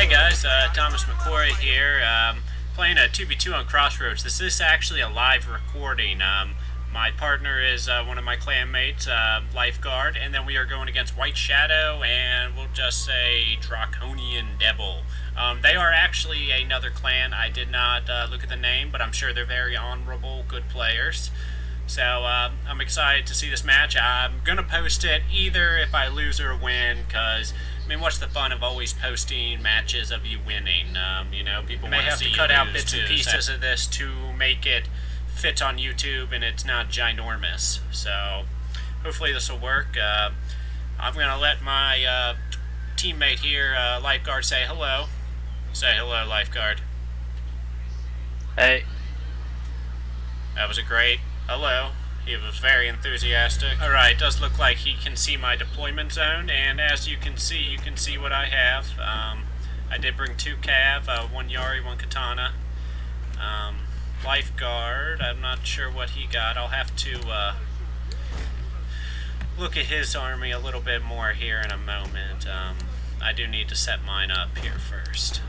Hey guys, uh, Thomas McCoy here, um, playing a 2v2 on Crossroads. This is actually a live recording. Um, my partner is uh, one of my clanmates, uh, Lifeguard, and then we are going against White Shadow and we'll just say Draconian Devil. Um, they are actually another clan. I did not uh, look at the name, but I'm sure they're very honorable, good players. So uh, I'm excited to see this match. I'm going to post it either if I lose or win, because, I mean, what's the fun of always posting matches of you winning? Um, you know, people may have to cut out bits and pieces of this to make it fit on YouTube and it's not ginormous. So hopefully this will work. Uh, I'm going to let my uh, teammate here, uh, Lifeguard, say hello. Say hello, Lifeguard. Hey. That was a great hello. He was very enthusiastic. Alright, does look like he can see my deployment zone, and as you can see, you can see what I have. Um, I did bring two cav, uh, one Yari, one Katana. Um, lifeguard, I'm not sure what he got. I'll have to uh, look at his army a little bit more here in a moment. Um, I do need to set mine up here first.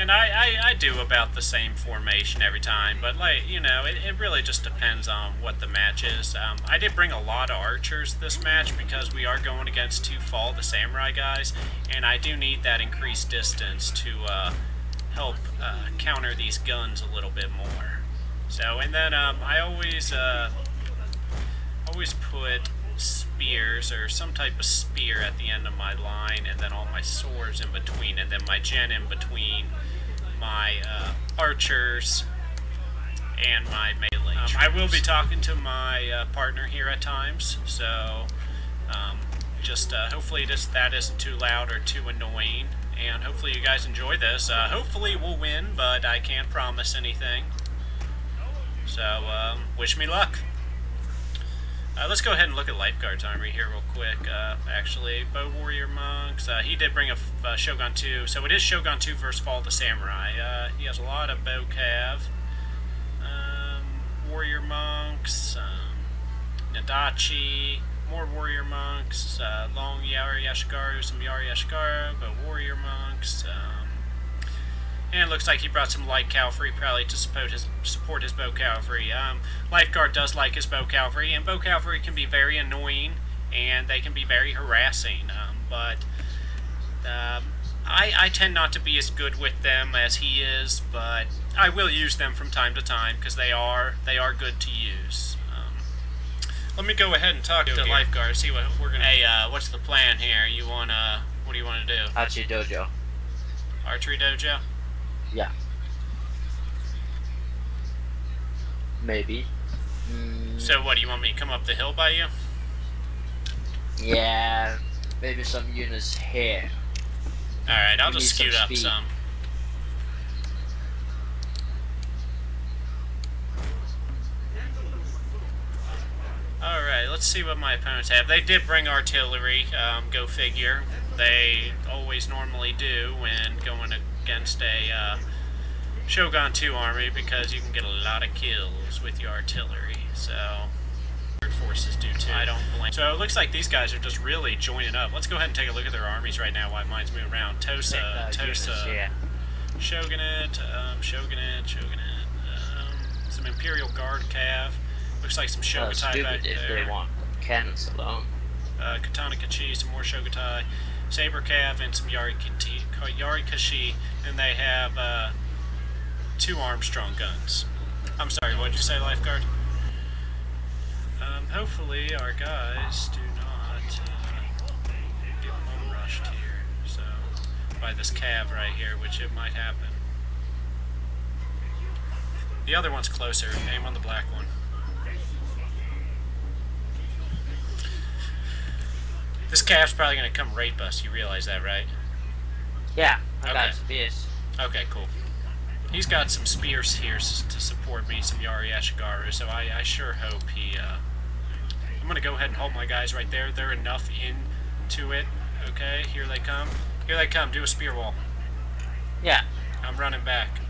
And I, I, I, do about the same formation every time, but like, you know, it, it really just depends on what the match is. Um, I did bring a lot of archers this match because we are going against two Fall the Samurai guys, and I do need that increased distance to uh, help uh, counter these guns a little bit more. So, and then um, I always, uh, always put spears or some type of spear at the end of my line and then all my swords in between and then my gen in between my uh, archers and my melee. Um, I will be talking to my uh, partner here at times, so um, just uh, hopefully this, that isn't too loud or too annoying, and hopefully you guys enjoy this. Uh, hopefully we'll win, but I can't promise anything. So, um, wish me luck. Uh, let's go ahead and look at Lifeguard's army here real quick. Uh, actually, Bow Warrior Monks. Uh, he did bring a uh, Shogun 2, so it is Shogun 2 versus Fall the Samurai. Uh, he has a lot of Bow Cav. Um, warrior Monks. Um, Nodachi. More Warrior Monks. Uh, long Yari Ashigaru. Some Yari Ashigaru. But Warrior Monks. Um, and it looks like he brought some light cavalry, probably to support his support his bow cavalry. Um, Lifeguard does like his bow cavalry, and bow cavalry can be very annoying, and they can be very harassing. Um, but um, I, I tend not to be as good with them as he is, but I will use them from time to time because they are they are good to use. Um, let me go ahead and talk to Lifeguard. See what we're gonna. Hey, uh, what's the plan here? You wanna? What do you want to do? Archery dojo. Archery dojo. Yeah. Maybe. Mm. So what, do you want me to come up the hill by you? Yeah, maybe some units here. Alright, I'll we just scoot some up some. Alright, let's see what my opponents have. They did bring artillery, um, go figure. They always normally do when going a uh, Shogun 2 army because you can get a lot of kills with your artillery. So forces do too. I don't blame. So it looks like these guys are just really joining up. Let's go ahead and take a look at their armies right now while mine's moving around. Tosa, uh, Tosa, yeah. Shogunate, um, Shogunate, Shogunate, um, some Imperial Guard cav. Looks like some Shogitai back if there. they want cannons alone. Uh, Katana Kachi, some more Shogitai. Saber Cav and some Yari, Yari Kachi, and they have uh, two Armstrong guns. I'm sorry, what did you say, Lifeguard? Um, hopefully our guys do not uh, get bum rushed here, so by this Cav right here, which it might happen. The other one's closer, aim on the black one. This cav's probably going to come rape us. You realize that, right? Yeah, I okay. got spears. Okay, cool. He's got some spears here to support me, some Yari Ashigaru, so I, I sure hope he... Uh... I'm going to go ahead and hold my guys right there. They're enough into it. Okay, here they come. Here they come. Do a spear wall. Yeah. I'm running back.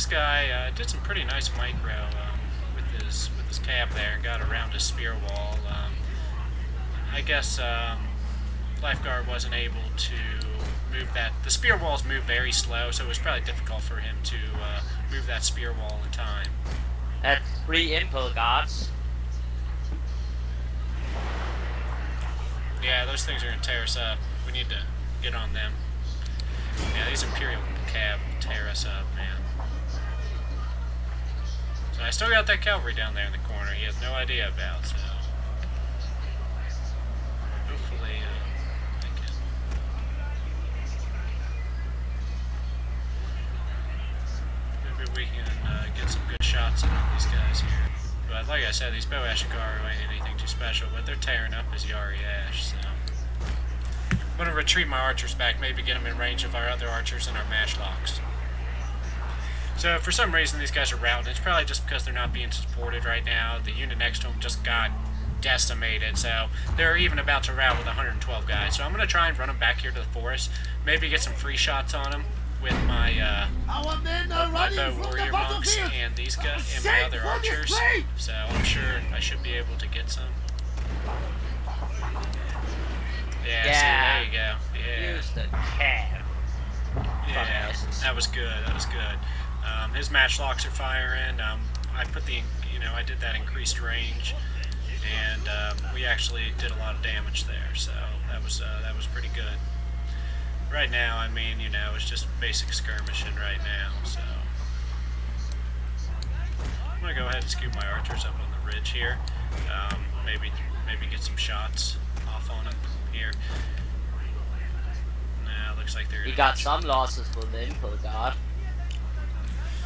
This guy uh, did some pretty nice micro um, with his with his cav there and got around his spear wall. Um, I guess um, lifeguard wasn't able to move that. The spear walls move very slow, so it was probably difficult for him to uh, move that spear wall in time. That's three impel guards. Yeah, those things are gonna tear us up. We need to get on them. Yeah, these Imperial cav tear us up, man. I still got that cavalry down there in the corner. He has no idea about. So hopefully, uh, I can. Maybe we can uh, get some good shots on these guys here. But like I said, these Bow Ashigaru ain't anything too special, but they're tearing up his Yari Ash, so. I'm gonna retreat my archers back, maybe get them in range of our other archers and our matchlocks. So for some reason these guys are routed, it's probably just because they're not being supported right now. The unit next to them just got decimated, so they're even about to rout with 112 guys. So I'm gonna try and run them back here to the forest, maybe get some free shots on them with my uh, Our men are my running bow from warrior the monks and these guys and my other archers. So I'm sure I should be able to get some. Yeah, Yeah. see, there you go. Yeah. Use the cav. Yeah, that was good. That was good. Um, his matchlocks are firing. Um, I put the, you know, I did that increased range, and um, we actually did a lot of damage there. So that was uh, that was pretty good. Right now, I mean, you know, it's just basic skirmishing right now. So I'm gonna go ahead and scoop my archers up on the ridge here. Um, maybe maybe get some shots off on them here. Nah, looks like they're. Gonna got some losses from the impel guard.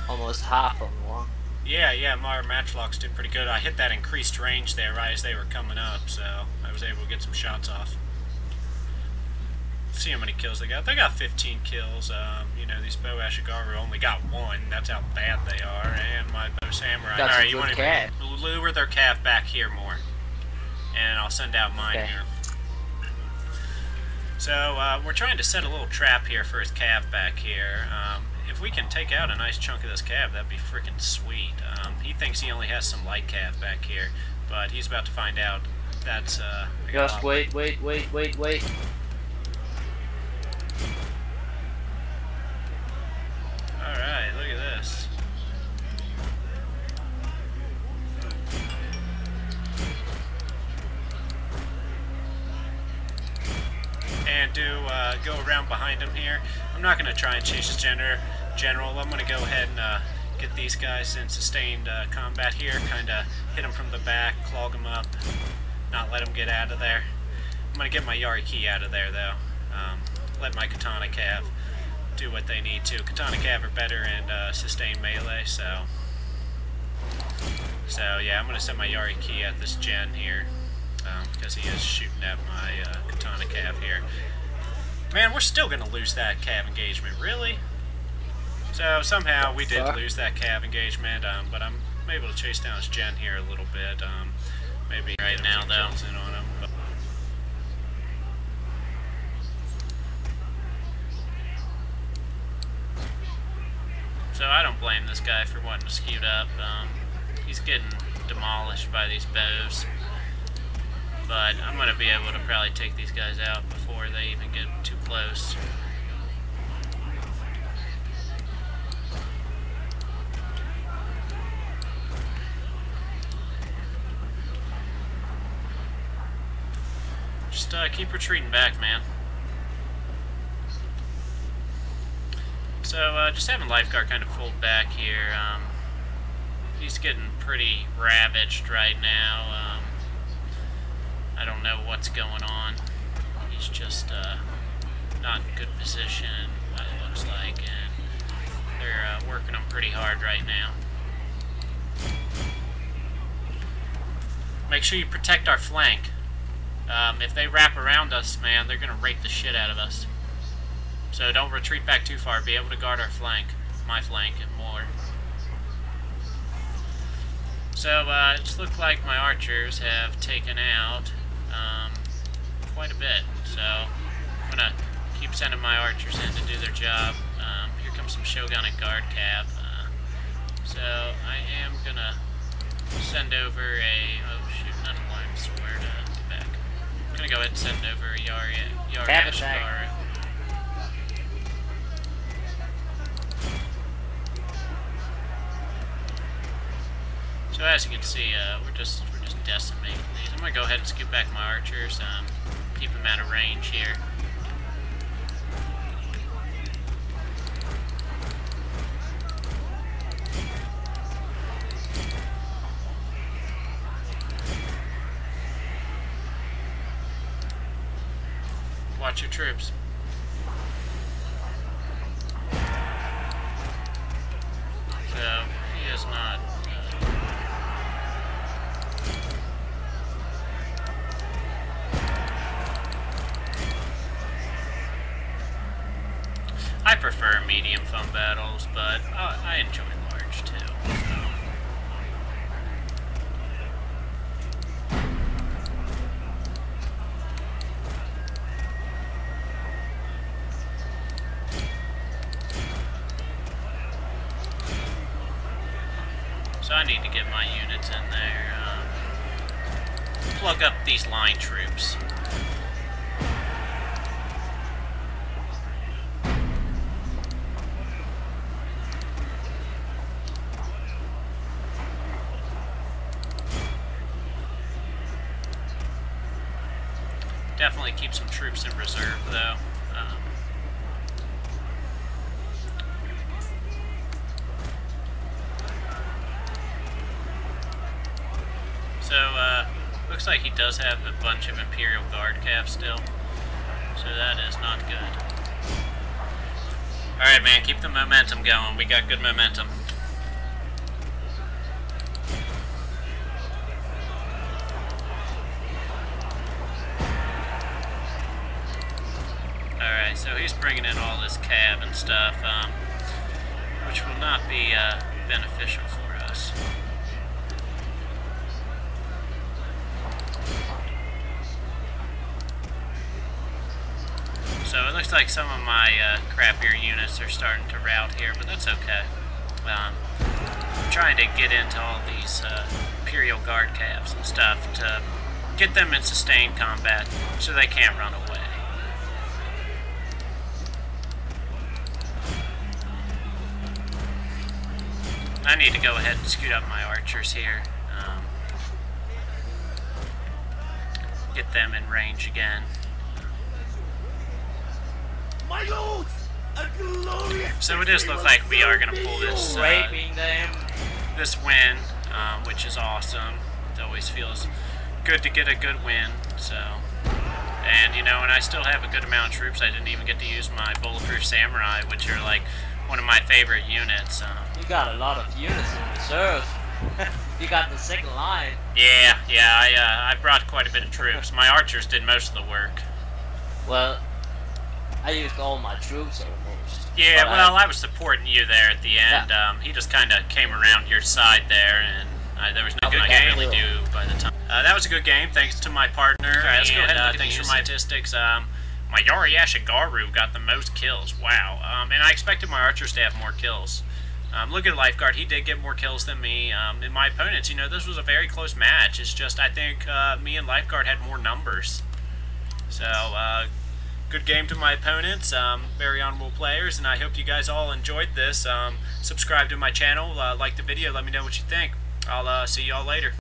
Almost half of one. Yeah, yeah, my matchlocks did pretty good. I hit that increased range there right as they were coming up, so I was able to get some shots off. See how many kills they got. They got 15 kills. Um, you know, these bow Ashigaru only got one. That's how bad they are. And my bow samurai. Got All right, you want to lure their cav back here more, and I'll send out mine Okay. here. So uh, we're trying to set a little trap here for his cav back here. Um, if we can take out a nice chunk of this cav, that'd be freaking sweet. Um, he thinks he only has some light cav back here, but he's about to find out that's. Uh, Just wait, wait, wait, wait, wait. All right, look at this. And do uh, go around behind him here. I'm not going to try and change his gender, general. I'm going to go ahead and uh, get these guys in sustained uh, combat here. Kind of hit them from the back, clog them up, not let them get out of there. I'm going to get my Yari key out of there though. Um, let my Katana Cav do what they need to. Katana Cav are better in uh, sustained melee, so. So yeah, I'm gonna set my Yari key at this gen here, um, because he is shooting at my uh, Katana Cav here. Man, we're still gonna lose that Cav engagement, really? So somehow we did lose that Cav engagement, um, but I'm able to chase down his gen here a little bit. Um, maybe right now though. In on him, but So I don't blame this guy for wanting to scoot up. Um, he's getting demolished by these bows. But I'm going to be able to probably take these guys out before they even get too close. Just uh, keep retreating back, man. So, uh, just having Lifeguard kind of pulled back here. Um, he's getting pretty ravaged right now. Um, I don't know what's going on. He's just uh, not in good position, what it looks like, and they're uh, working him pretty hard right now. Make sure you protect our flank. Um, if they wrap around us, man, they're gonna rape the shit out of us. So don't retreat back too far. Be able to guard our flank, my flank, and more. So uh, it's looked like my archers have taken out um, quite a bit. So I'm gonna keep sending my archers in to do their job. Um, here comes some Shogun and guard cav. Uh, so I am gonna send over a go ahead and send over a Yari Yari Cav attack. So as you can see, uh, we're just we're just decimating these. I'm gonna go ahead and scoot back my archers, um, keep them out of range here. Your. So he is not. I prefer medium foam battles, but uh, I enjoy large too. So. So I need to get my units in there. Um, plug up these Definitely keep some troops in reserve, though. Um, so, uh, looks like he does have a bunch of Imperial Guard cavs still. So that is not good. Alright, man, keep the momentum going. We got good momentum. Alright, so he's bringing in all this cav and stuff, um, which will not be uh, beneficial for us. So it looks like some of my uh, crappier units are starting to rout here, but that's okay. Um, I'm trying to get into all these uh, Imperial Guard cavs and stuff to get them in sustained combat so they can't run away. I need to go ahead and scoot up my archers here. Um, get them in range again. My lord, a glorious So it does look like we are going to pull this uh, this win, um, which is awesome. It always feels good to get a good win. So, and you know, and I still have a good amount of troops. I didn't even get to use my bulletproof samurai, which are like one of my favorite units. Um, You got a lot of units in reserve. you got the second line. yeah, yeah, I uh, I brought quite a bit of troops. My archers did most of the work. Well, I used all my troops almost. Yeah, But well, I, I was supporting you there at the end. Um, he just kind of came around your side there, and uh, there was nothing Good I could game. really do by the time. Uh, that was a good game, thanks to my partner. All right, let's go and, ahead and uh, look at thanks for my statistics. Um, my Yari Ashigaru got the most kills. Wow. Um, and I expected my archers to have more kills. Um, look at Lifeguard. He did get more kills than me. Um, and my opponents, you know, this was a very close match. It's just I think uh, me and Lifeguard had more numbers. So, uh, good game to my opponents. Um, very honorable players, and I hope you guys all enjoyed this. Um, subscribe to my channel, uh, like the video, let me know what you think. I'll uh, see you all later.